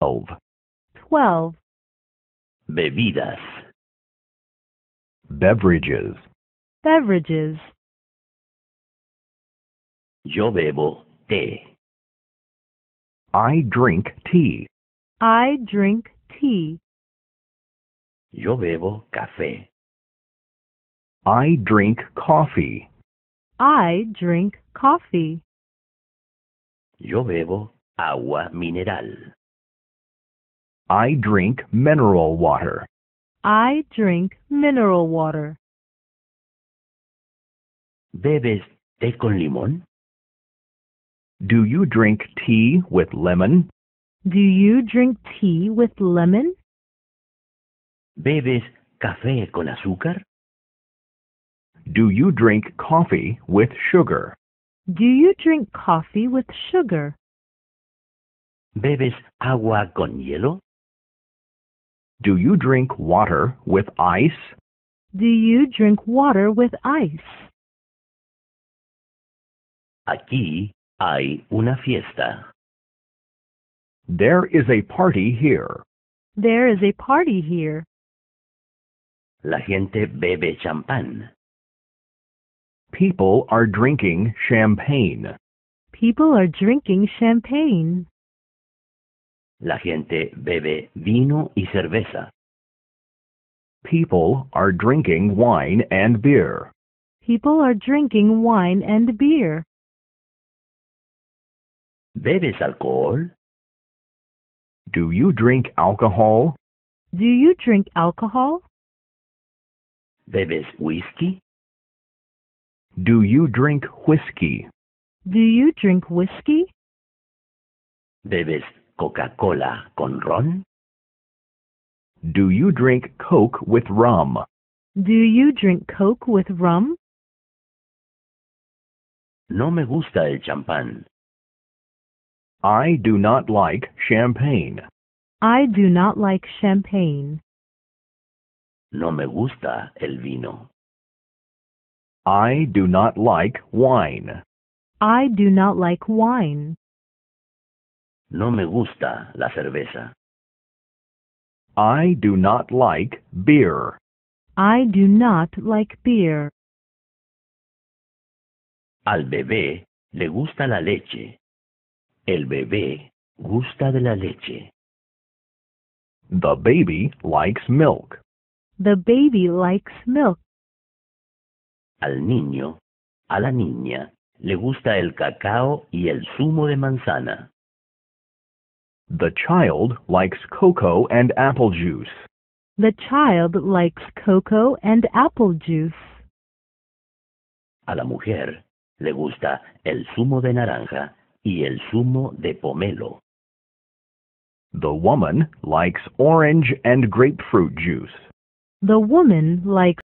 Twelve. twelve, bebidas, Beverages. beverages. yo bebo té, I drink tea. I drink tea. yo bebo café, I drink coffee. I drink coffee. yo bebo agua mineral, I drink mineral water. I drink mineral water. ¿bebes té con limón? Do you drink tea with lemon? Do you drink tea with lemon? ¿Bebes café con azúcar? Do you drink coffee with sugar? Do you drink coffee with sugar? ¿Bebes agua con hielo? Do you drink water with ice? Do you drink water with ice? Aquí hay una fiesta. There is a party here. There is a party here. La gente bebe champán. People are drinking champagne. People are drinking champagne. La gente bebe vino y cerveza. People are drinking wine and beer. People are drinking wine and beer. ¿Bebes alcohol? Do you drink alcohol? Do you drink alcohol? ¿Bebes whisky? Do you drink whiskey? Do you drink whiskey? ¿Bebes Coca-Cola con ron? Do you drink Coke with rum? Do you drink Coke with rum? No me gusta el champán. I do not like champagne. I do not like champagne. No me gusta el vino. I do not like wine. I do not like wine. No me gusta la cerveza. I do not like beer. I do not like beer. Al bebé le gusta la leche. El bebé gusta de la leche. The baby likes milk. The baby likes milk. Al niño, a la niña, le gusta el cacao y el zumo de manzana. The child likes cocoa and apple juice. The child likes cocoa and apple juice. A la mujer le gusta el zumo de naranja y el zumo de pomelo. The woman likes orange and grapefruit juice. The woman likes